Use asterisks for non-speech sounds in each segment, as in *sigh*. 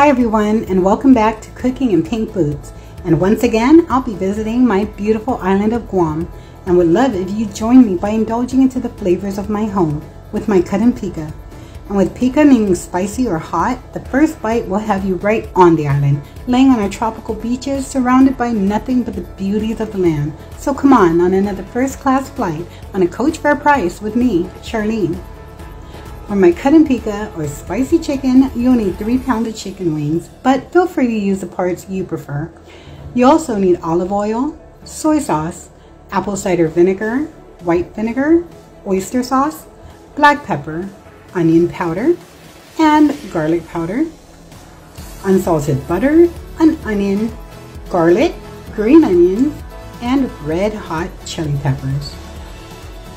Hi everyone and welcome back to Cooking in Pink Boots. And once again, I'll be visiting my beautiful island of Guam and would love if you join me by indulging into the flavors of my home with my Kadun Pika. And with Pika meaning spicy or hot, the first bite will have you right on the island, laying on our tropical beaches surrounded by nothing but the beauties of the land. So come on on another first class flight on a coach fare price with me, Charlene. For my Kadun Pika or spicy chicken, you'll need 3 pounds of chicken wings, but feel free to use the parts you prefer. You also need olive oil, soy sauce, apple cider vinegar, white vinegar, oyster sauce, black pepper, onion powder, and garlic powder, unsalted butter, an onion, garlic, green onions, and red hot chili peppers.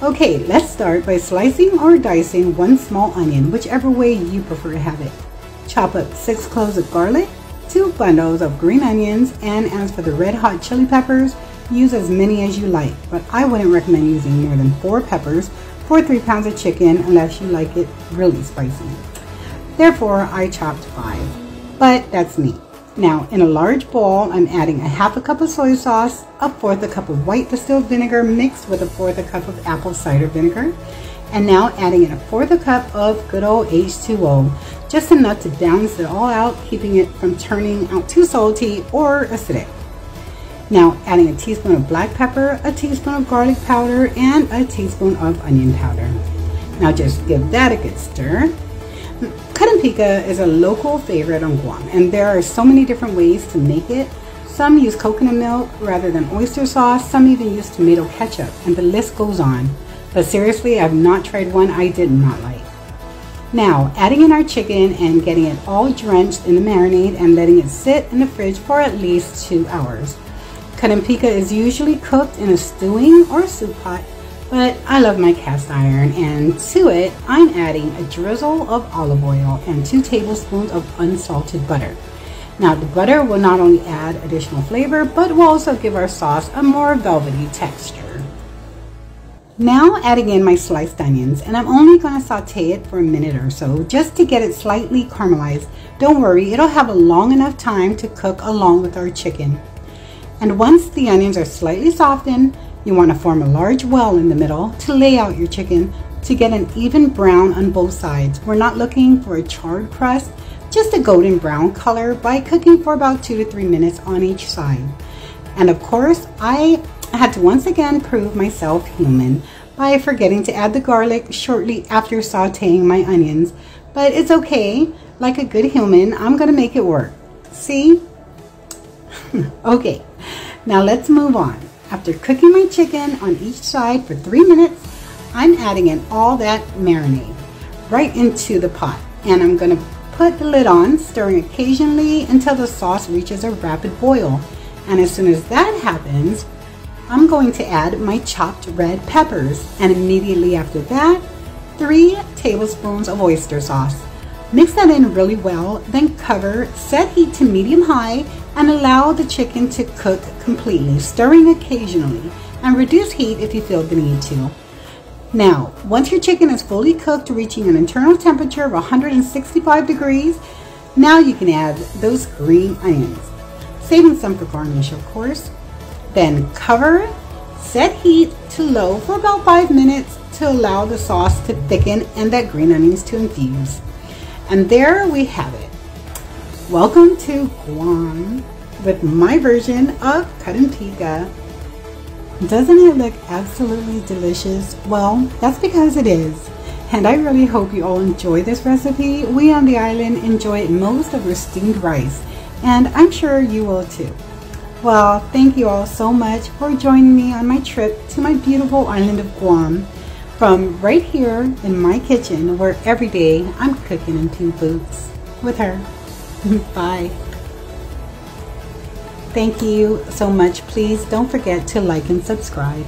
Okay, let's start by slicing or dicing one small onion, whichever way you prefer to have it. Chop up six cloves of garlic, two bundles of green onions, and as for the red hot chili peppers, use as many as you like, but I wouldn't recommend using more than four peppers for three pounds of chicken unless you like it really spicy. Therefore, I chopped five, but that's me. Now, in a large bowl, I'm adding a half a cup of soy sauce, a fourth a cup of white distilled vinegar mixed with a fourth a cup of apple cider vinegar, and now adding in a fourth a cup of good old H2O, just enough to balance it all out, keeping it from turning out too salty or acidic. Now adding a teaspoon of black pepper, a teaspoon of garlic powder, and a teaspoon of onion powder. Now just give that a good stir. Kadun Pika is a local favorite on Guam, and there are so many different ways to make it. Some use coconut milk rather than oyster sauce, some even use tomato ketchup, and the list goes on. But seriously, I've not tried one I did not like. Now, adding in our chicken and getting it all drenched in the marinade and letting it sit in the fridge for at least two hours. Kadun Pika is usually cooked in a stewing or soup pot but I love my cast iron and to it I'm adding a drizzle of olive oil and two tablespoons of unsalted butter. Now the butter will not only add additional flavor but will also give our sauce a more velvety texture. Now adding in my sliced onions and I'm only going to saute it for a minute or so just to get it slightly caramelized. Don't worry, it'll have a long enough time to cook along with our chicken. And once the onions are slightly softened, you want to form a large well in the middle to lay out your chicken to get an even brown on both sides. We're not looking for a charred crust, just a golden brown color by cooking for about two to three minutes on each side. And of course, I had to once again prove myself human by forgetting to add the garlic shortly after sauteing my onions. But it's okay, like a good human, I'm gonna make it work. See? *laughs* okay, now let's move on. After cooking my chicken on each side for three minutes, I'm adding in all that marinade right into the pot. And I'm gonna put the lid on, stirring occasionally until the sauce reaches a rapid boil. And as soon as that happens, I'm going to add my chopped red peppers. And immediately after that, three tablespoons of oyster sauce. Mix that in really well, then cover, set heat to medium high, and allow the chicken to cook completely, stirring occasionally, and reduce heat if you feel the need to. Now, once your chicken is fully cooked, reaching an internal temperature of 165 degrees, now you can add those green onions, saving some for garnish, of course. Then cover, set heat to low for about 5 minutes to allow the sauce to thicken and that green onions to infuse. And there we have it. Welcome to Guam with my version of and. Doesn't it look absolutely delicious? Well, that's because it is. And I really hope you all enjoy this recipe. We on the island enjoy most of our steamed rice, and I'm sure you will too. Well, thank you all so much for joining me on my trip to my beautiful island of Guam. From right here in my kitchen, where every day I'm cooking in pink boots with her. *laughs* Bye. Thank you so much. Please don't forget to like and subscribe.